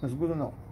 That's good enough.